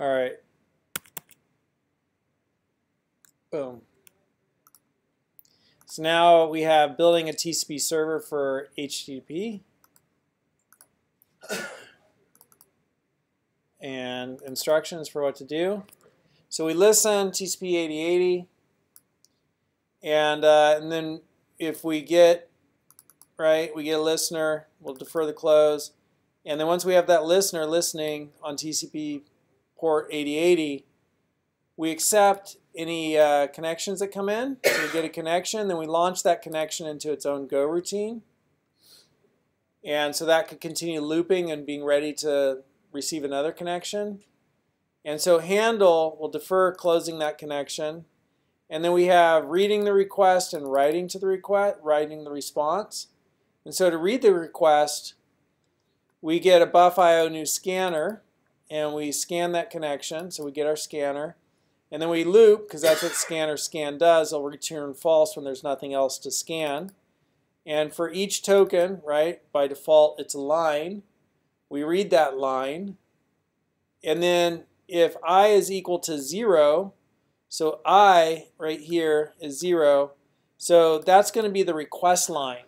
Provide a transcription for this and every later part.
All right. Boom. So now we have building a TCP server for HTTP. and instructions for what to do. So we listen TCP 8080, and uh, and then if we get right, we get a listener. We'll defer the close, and then once we have that listener listening on TCP port 8080, we accept any uh, connections that come in. We get a connection, then we launch that connection into its own goroutine. And so that could continue looping and being ready to receive another connection. And so handle will defer closing that connection. And then we have reading the request and writing to the request, writing the response. And so to read the request, we get a bufio new scanner and we scan that connection. So we get our scanner. And then we loop, because that's what scanner scan does. It'll return false when there's nothing else to scan. And for each token, right, by default it's a line. We read that line. And then if i is equal to 0, so i right here is 0, so that's going to be the request line,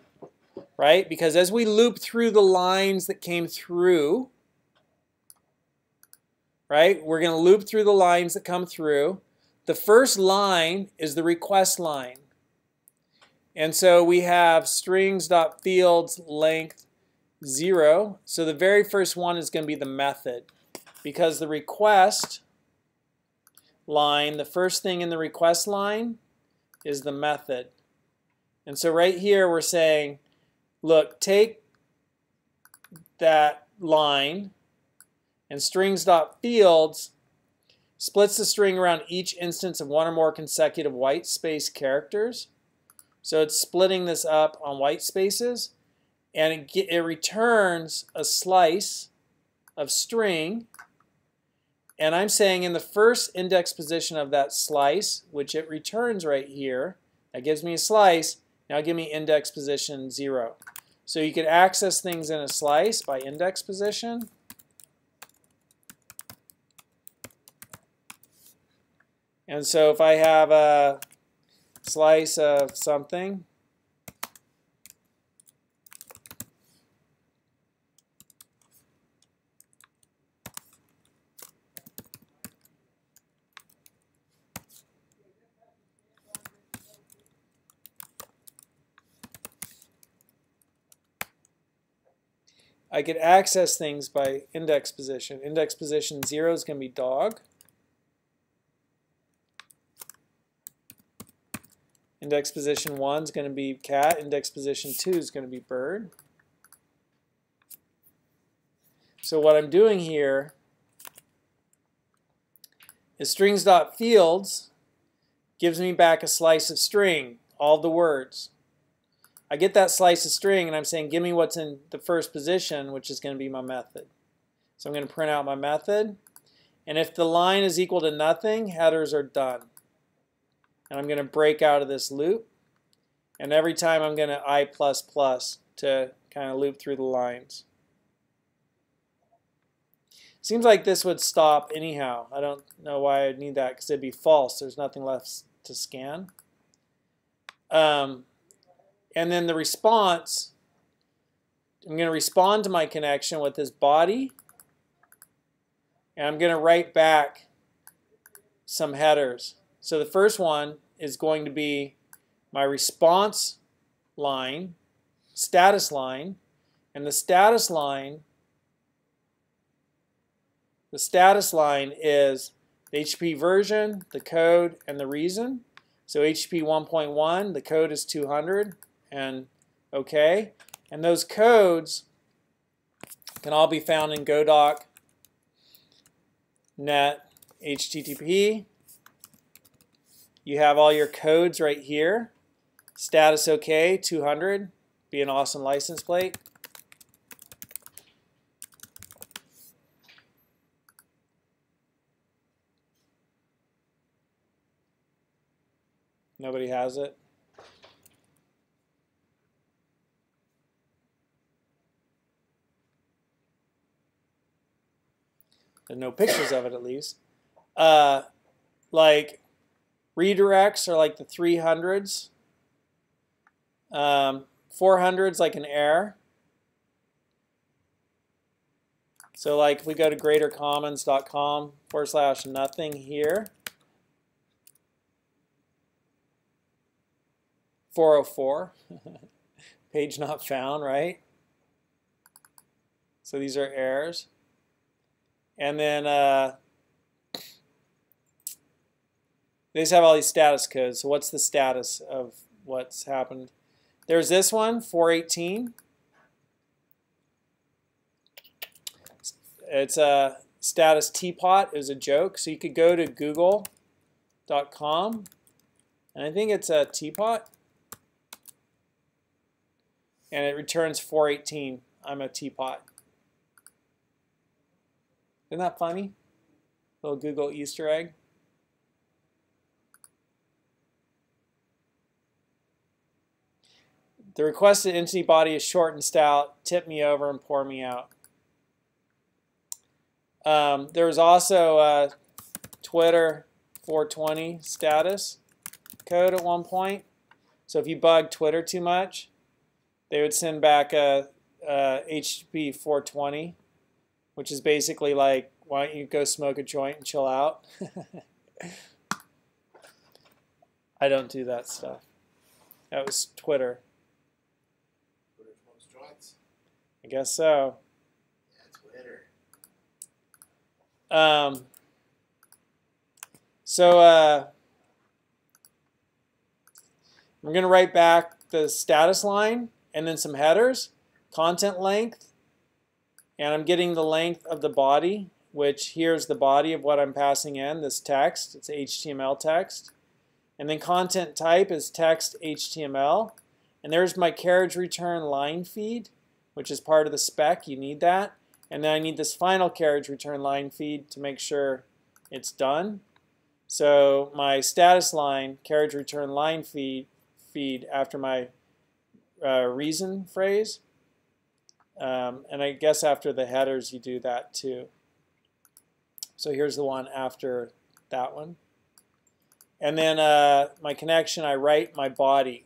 right? Because as we loop through the lines that came through, right, we're going to loop through the lines that come through. The first line is the request line. And so we have strings.fields length 0. So the very first one is going to be the method because the request line, the first thing in the request line is the method. And so right here we're saying, look, take that line and strings.fields splits the string around each instance of one or more consecutive white space characters. So it's splitting this up on white spaces and it, get, it returns a slice of string and I'm saying in the first index position of that slice, which it returns right here, that gives me a slice, now give me index position 0. So you could access things in a slice by index position. And so if I have a slice of something, I could access things by index position. Index position 0 is going to be dog. Index position 1 is going to be cat. Index position 2 is going to be bird. So what I'm doing here is strings.fields gives me back a slice of string, all the words. I get that slice of string and I'm saying give me what's in the first position which is going to be my method. So I'm going to print out my method and if the line is equal to nothing headers are done. And I'm going to break out of this loop and every time I'm going to I++ to kind of loop through the lines. Seems like this would stop anyhow. I don't know why I'd need that because it'd be false. There's nothing left to scan. Um, and then the response, I'm going to respond to my connection with this body. And I'm going to write back some headers. So the first one is going to be my response line, status line, and the status line the status line is the HTTP version, the code, and the reason. So HTTP 1.1, the code is 200 and OK. And those codes can all be found in Godoc net HTTP. You have all your codes right here. Status OK 200, be an awesome license plate. Nobody has it. There's no pictures of it at least. Uh, like redirects are like the 300s. Um, 400s like an error. So like if we go to greatercommons.com forward slash nothing here, 404, page not found, right? So these are errors. And then uh, they just have all these status codes. So what's the status of what's happened? There's this one, 418. It's a status teapot is a joke. So you could go to google.com and I think it's a teapot. And it returns 418. I'm a teapot. Isn't that funny? Little Google Easter egg. The requested entity body is short and stout. Tip me over and pour me out. Um, there was also a Twitter 420 status code at one point. So if you bug Twitter too much, they would send back a, a HTTP 420, which is basically like, why don't you go smoke a joint and chill out? I don't do that stuff. That was. Twitter I guess so. Yeah, Twitter. Um, so uh, I'm going to write back the status line and then some headers, content length, and I'm getting the length of the body, which here's the body of what I'm passing in, this text. It's HTML text. And then content type is text HTML. And there's my carriage return line feed, which is part of the spec. You need that. And then I need this final carriage return line feed to make sure it's done. So my status line, carriage return line feed, feed after my uh, reason phrase. Um, and I guess after the headers you do that too. So here's the one after that one. And then uh, my connection, I write my body,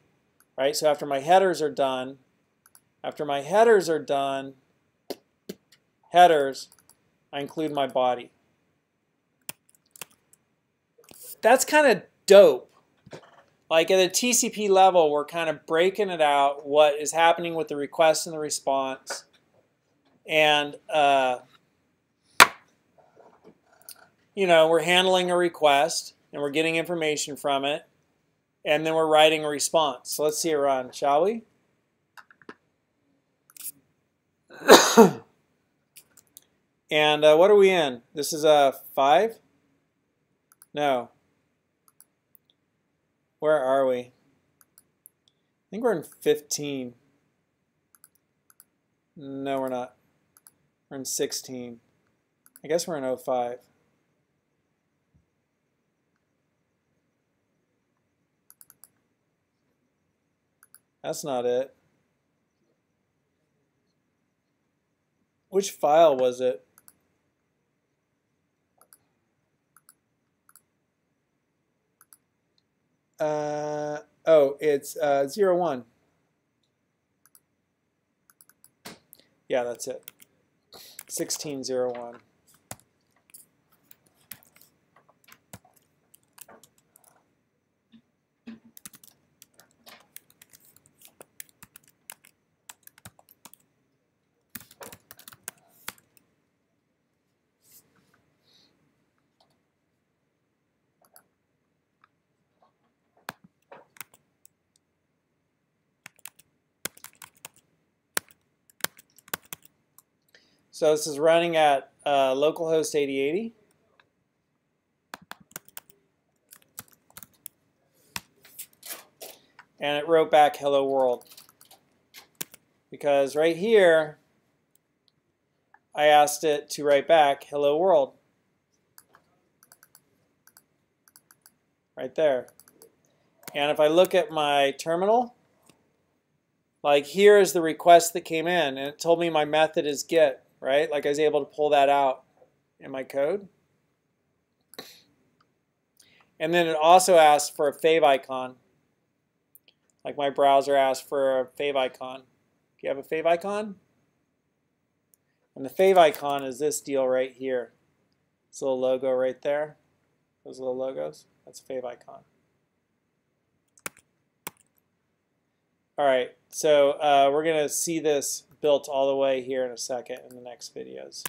right? So after my headers are done, after my headers are done, headers, I include my body. That's kind of dope. Like at a TCP level, we're kind of breaking it out, what is happening with the request and the response. And, uh, you know, we're handling a request and we're getting information from it. And then we're writing a response. So let's see it run, shall we? and uh, what are we in? This is a 5? No. Where are we? I think we're in 15. No, we're not. We're in 16. I guess we're in 05. That's not it. Which file was it? Uh, oh, it's uh, 0, 01. Yeah, that's it. 1601. So this is running at uh, localhost 8080. And it wrote back hello world. Because right here, I asked it to write back hello world. Right there. And if I look at my terminal, like here is the request that came in, and it told me my method is get right? Like I was able to pull that out. in my code. And then it also asks for a favicon. Like my browser asks for a favicon. Do you have a favicon? And the favicon is this deal right here. This little logo right there. Those little logos. That's a favicon. All right, so uh, we're going to see this built all the way here in a second in the next videos.